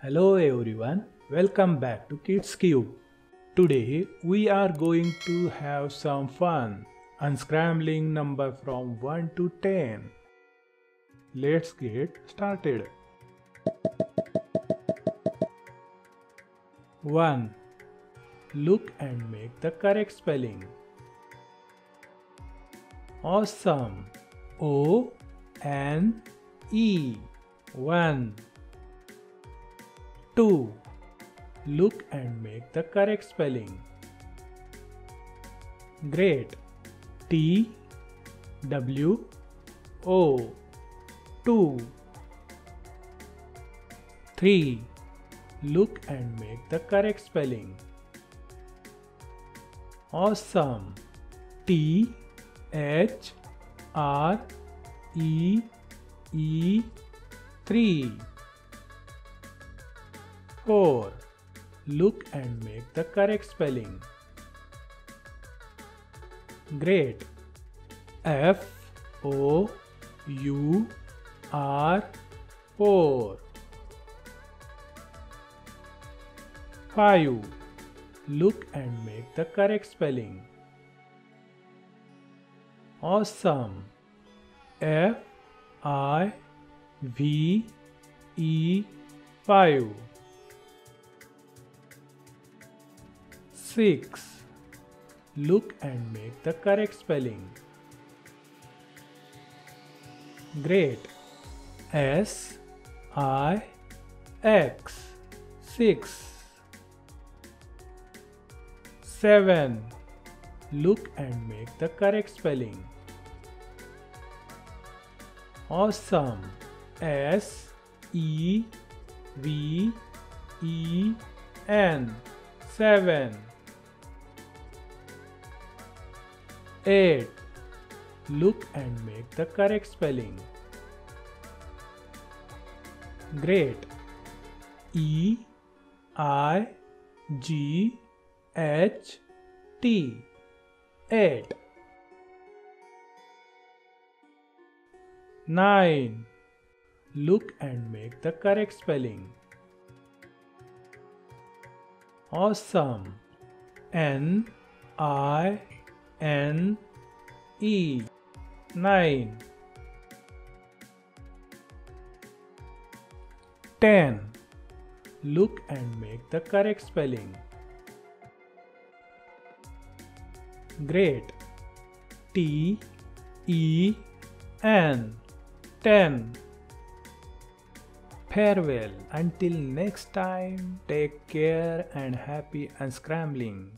Hello everyone, welcome back to Kids Kube. Today we are going to have some fun unscrambling number from 1 to 10. Let's get started. 1. Look and make the correct spelling. Awesome. O N E 1 2. Look and make the correct spelling. Great. T W O 2 3. Look and make the correct spelling. Awesome. T H R E E 3 4. Look and make the correct spelling. Great. F O U R 4 5. Look and make the correct spelling. Awesome. F I V E 5 6. Look and make the correct spelling. Great. S I X 6 7. Look and make the correct spelling. Awesome. S E V E N 7 8. Look and make the correct spelling. Great. E I G H T 8 9 Look and make the correct spelling. Awesome. N I N E 9 10 Look and make the correct spelling. Great. T E N. 10 Farewell. Until next time take care and happy unscrambling